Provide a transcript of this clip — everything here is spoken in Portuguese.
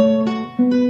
Música